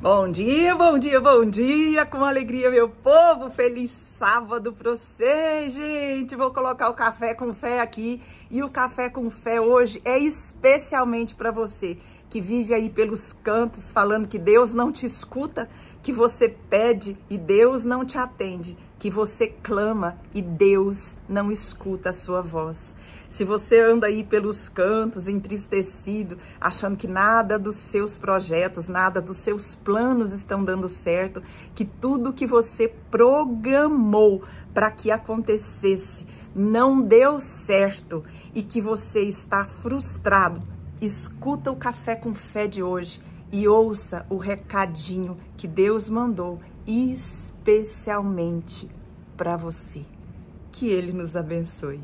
Bom dia, bom dia, bom dia, com alegria, meu povo, feliz sábado pra vocês, gente, vou colocar o café com fé aqui, e o café com fé hoje é especialmente para você, que vive aí pelos cantos falando que Deus não te escuta, que você pede e Deus não te atende, que você clama e Deus não escuta a sua voz. Se você anda aí pelos cantos, entristecido, achando que nada dos seus projetos, nada dos seus planos estão dando certo, que tudo que você programou para que acontecesse não deu certo e que você está frustrado, escuta o Café com Fé de hoje e ouça o recadinho que Deus mandou especialmente para você. Que Ele nos abençoe.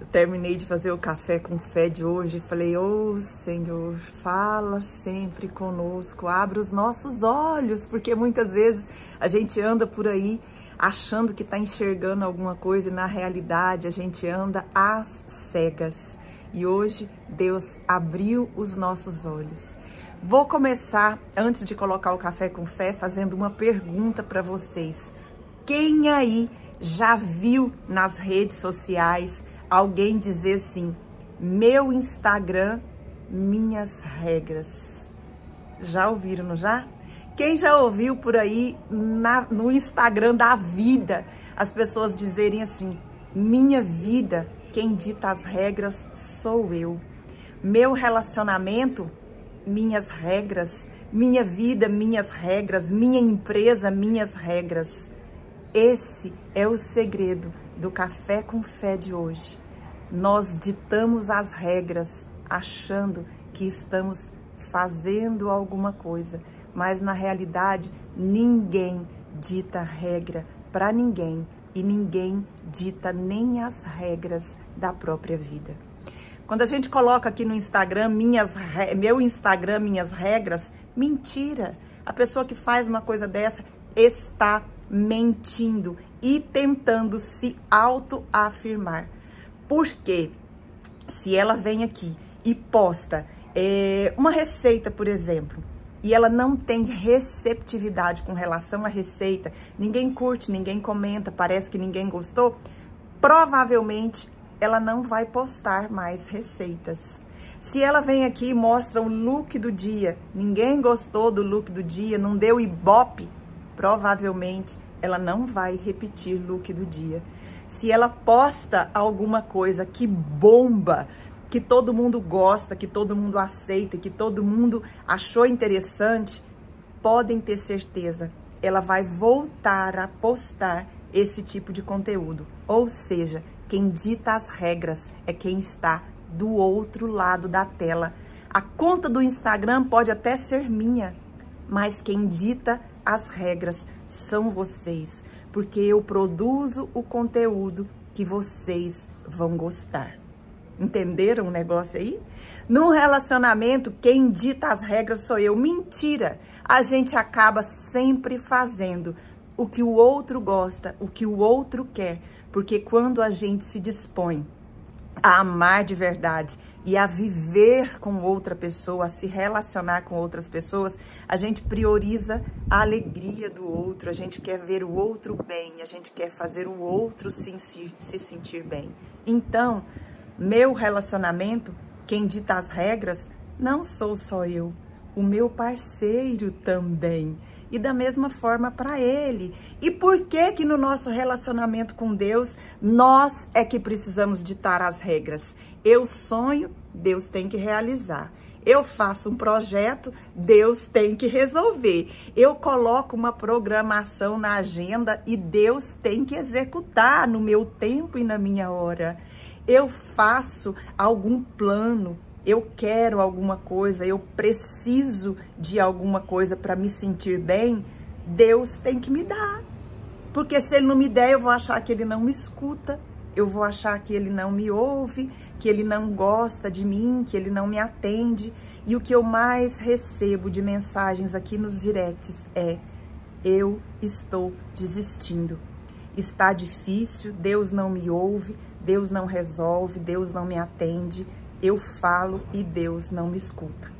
Eu terminei de fazer o café com fé de hoje e falei, ô oh, Senhor, fala sempre conosco, abre os nossos olhos, porque muitas vezes a gente anda por aí achando que está enxergando alguma coisa e na realidade a gente anda às cegas. E hoje Deus abriu os nossos olhos. Vou começar, antes de colocar o café com fé, fazendo uma pergunta para vocês. Quem aí já viu nas redes sociais alguém dizer assim: meu Instagram, minhas regras. Já ouviram, não já? Quem já ouviu por aí na, no Instagram da vida as pessoas dizerem assim: minha vida, quem dita as regras sou eu. Meu relacionamento, minhas regras. Minha vida, minhas regras. Minha empresa, minhas regras. Esse é o segredo do Café com Fé de hoje nós ditamos as regras achando que estamos fazendo alguma coisa, mas na realidade ninguém dita regra para ninguém e ninguém dita nem as regras da própria vida. Quando a gente coloca aqui no Instagram minhas meu Instagram minhas regras, mentira. A pessoa que faz uma coisa dessa está mentindo e tentando se autoafirmar. Porque se ela vem aqui e posta é, uma receita, por exemplo, e ela não tem receptividade com relação à receita, ninguém curte, ninguém comenta, parece que ninguém gostou, provavelmente ela não vai postar mais receitas. Se ela vem aqui e mostra o look do dia, ninguém gostou do look do dia, não deu ibope, provavelmente ela não vai repetir look do dia se ela posta alguma coisa que bomba, que todo mundo gosta, que todo mundo aceita, que todo mundo achou interessante, podem ter certeza, ela vai voltar a postar esse tipo de conteúdo. Ou seja, quem dita as regras é quem está do outro lado da tela. A conta do Instagram pode até ser minha, mas quem dita as regras são vocês porque eu produzo o conteúdo que vocês vão gostar. Entenderam o negócio aí? Num relacionamento, quem dita as regras sou eu. Mentira! A gente acaba sempre fazendo o que o outro gosta, o que o outro quer, porque quando a gente se dispõe a amar de verdade e a viver com outra pessoa, a se relacionar com outras pessoas, a gente prioriza a alegria do outro, a gente quer ver o outro bem, a gente quer fazer o outro se, se sentir bem. Então, meu relacionamento, quem dita as regras, não sou só eu, o meu parceiro também. E da mesma forma para ele. E por que que no nosso relacionamento com Deus, nós é que precisamos ditar as regras? Eu sonho, Deus tem que realizar. Eu faço um projeto, Deus tem que resolver. Eu coloco uma programação na agenda e Deus tem que executar no meu tempo e na minha hora. Eu faço algum plano, eu quero alguma coisa, eu preciso de alguma coisa para me sentir bem, Deus tem que me dar. Porque se ele não me der, eu vou achar que ele não me escuta, eu vou achar que ele não me ouve, que ele não gosta de mim, que ele não me atende. E o que eu mais recebo de mensagens aqui nos directs é: eu estou desistindo. Está difícil, Deus não me ouve, Deus não resolve, Deus não me atende. Eu falo e Deus não me escuta.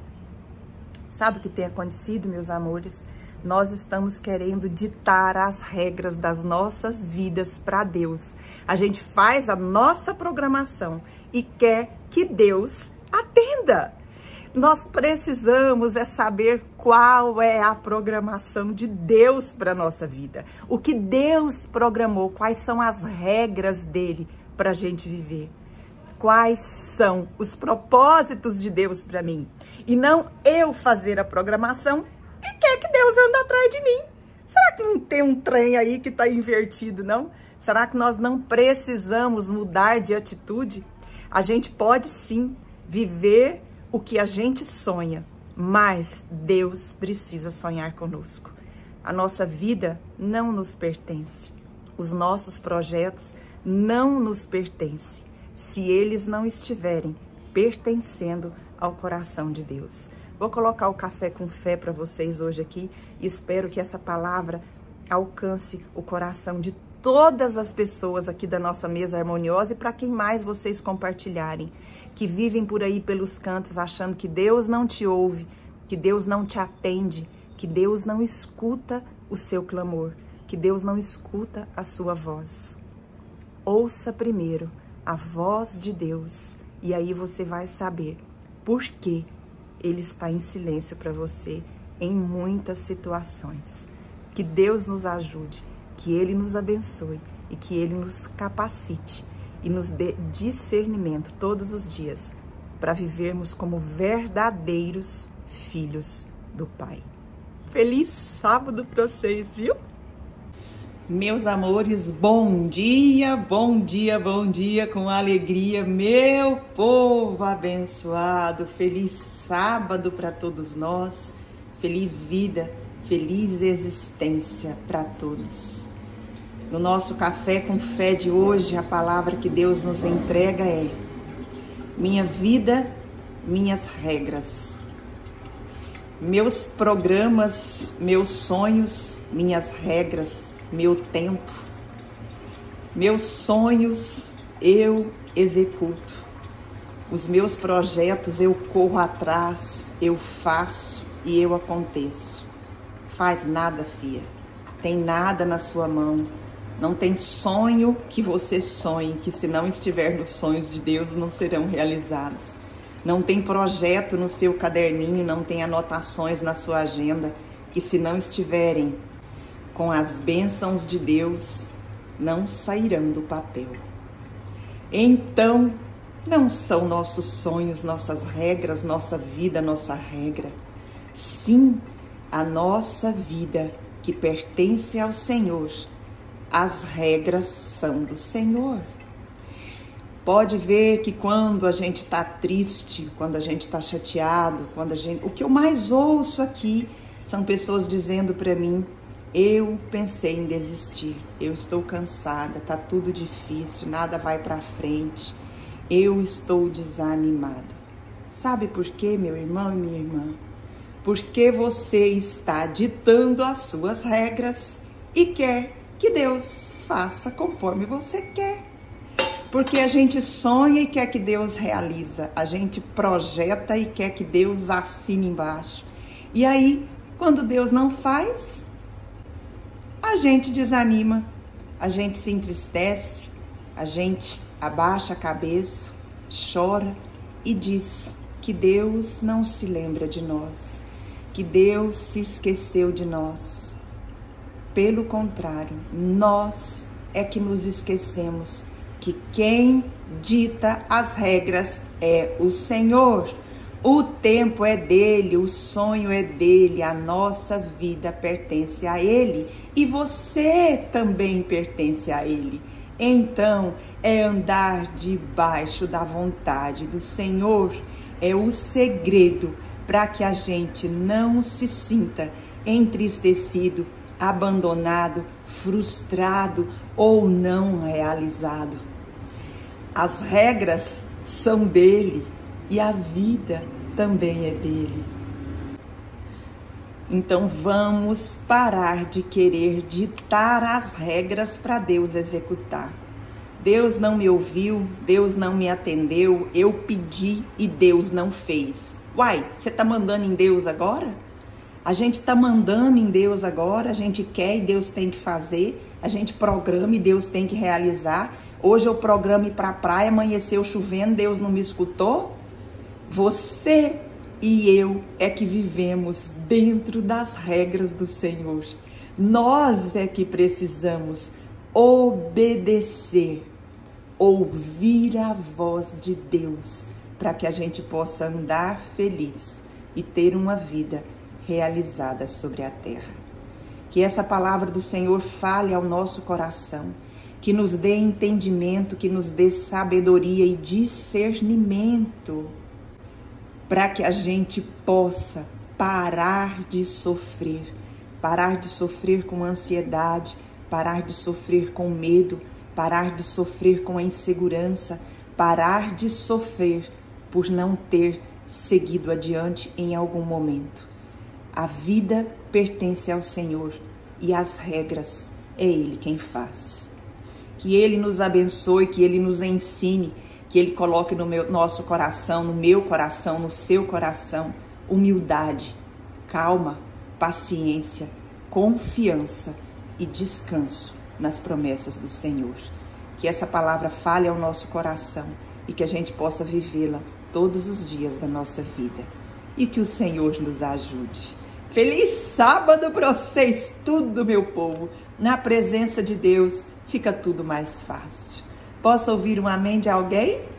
Sabe o que tem acontecido, meus amores? Nós estamos querendo ditar as regras das nossas vidas para Deus. A gente faz a nossa programação e quer que Deus atenda. Nós precisamos é saber qual é a programação de Deus para nossa vida. O que Deus programou, quais são as regras dele para a gente viver. Quais são os propósitos de Deus para mim. E não eu fazer a programação e quer que Deus ande atrás de mim. Será que não tem um trem aí que está invertido, não? Será que nós não precisamos mudar de atitude? A gente pode sim viver o que a gente sonha, mas Deus precisa sonhar conosco. A nossa vida não nos pertence. Os nossos projetos não nos pertencem se eles não estiverem pertencendo ao coração de Deus. Vou colocar o café com fé para vocês hoje aqui e espero que essa palavra alcance o coração de todas as pessoas aqui da nossa mesa harmoniosa e para quem mais vocês compartilharem que vivem por aí pelos cantos achando que Deus não te ouve, que Deus não te atende, que Deus não escuta o seu clamor, que Deus não escuta a sua voz. Ouça primeiro a voz de Deus e aí você vai saber por que ele está em silêncio para você em muitas situações. Que Deus nos ajude, que ele nos abençoe e que ele nos capacite e nos dê discernimento todos os dias para vivermos como verdadeiros filhos do Pai. Feliz sábado para vocês, viu? Meus amores, bom dia, bom dia, bom dia, com alegria, meu povo abençoado. Feliz sábado para todos nós, feliz vida, feliz existência para todos. No nosso café com fé de hoje, a palavra que Deus nos entrega é: Minha vida, minhas regras. Meus programas, meus sonhos, minhas regras, meu tempo. Meus sonhos eu executo. Os meus projetos eu corro atrás, eu faço e eu aconteço. Faz nada, fia. Tem nada na sua mão não tem sonho que você sonhe que se não estiver nos sonhos de Deus não serão realizados. Não tem projeto no seu caderninho, não tem anotações na sua agenda que se não estiverem com as bênçãos de Deus não sairão do papel. Então, não são nossos sonhos, nossas regras, nossa vida, nossa regra. Sim, a nossa vida que pertence ao Senhor as regras são do Senhor. Pode ver que quando a gente está triste, quando a gente está chateado, quando a gente, o que eu mais ouço aqui são pessoas dizendo para mim: eu pensei em desistir, eu estou cansada, tá tudo difícil, nada vai para frente, eu estou desanimado. Sabe por quê, meu irmão e minha irmã? Porque você está ditando as suas regras e quer que Deus faça conforme você quer. Porque a gente sonha e quer que Deus realiza, a gente projeta e quer que Deus assine embaixo. E aí, quando Deus não faz, a gente desanima, a gente se entristece, a gente abaixa a cabeça, chora e diz que Deus não se lembra de nós, que Deus se esqueceu de nós pelo contrário, nós é que nos esquecemos que quem dita as regras é o Senhor. O tempo é dele, o sonho é dele, a nossa vida pertence a ele e você também pertence a ele. Então, é andar debaixo da vontade do Senhor, é o segredo para que a gente não se sinta entristecido abandonado, frustrado ou não realizado. As regras são dele e a vida também é dele. Então vamos parar de querer ditar as regras para Deus executar. Deus não me ouviu, Deus não me atendeu, eu pedi e Deus não fez. Uai, você tá mandando em Deus agora? A gente tá mandando em Deus agora, a gente quer e Deus tem que fazer, a gente programa e Deus tem que realizar. Hoje eu programo ir pra praia, amanheceu chovendo, Deus não me escutou? Você e eu é que vivemos dentro das regras do Senhor. Nós é que precisamos obedecer, ouvir a voz de Deus, para que a gente possa andar feliz e ter uma vida realizada sobre a terra. Que essa palavra do Senhor fale ao nosso coração, que nos dê entendimento, que nos dê sabedoria e discernimento, para que a gente possa parar de sofrer, parar de sofrer com ansiedade, parar de sofrer com medo, parar de sofrer com a insegurança, parar de sofrer por não ter seguido adiante em algum momento. A vida pertence ao Senhor e as regras é Ele quem faz. Que Ele nos abençoe, que Ele nos ensine, que Ele coloque no meu, nosso coração, no meu coração, no seu coração, humildade, calma, paciência, confiança e descanso nas promessas do Senhor. Que essa palavra fale ao nosso coração e que a gente possa vivê-la todos os dias da nossa vida. E que o Senhor nos ajude. Feliz sábado para vocês, tudo, meu povo. Na presença de Deus fica tudo mais fácil. Posso ouvir um amém de alguém?